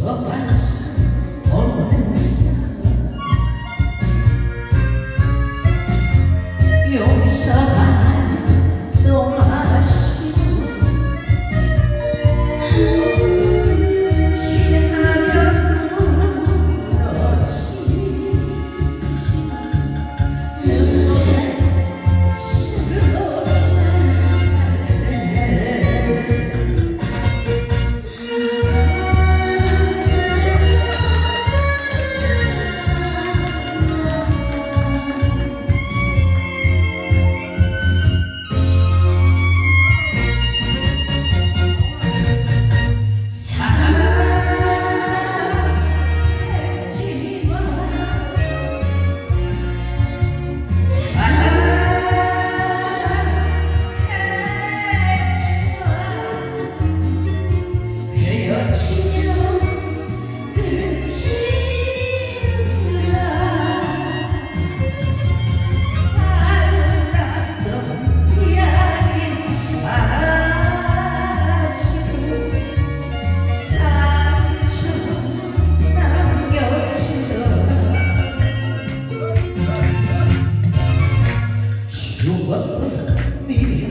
Surprise, surprise, surprise. be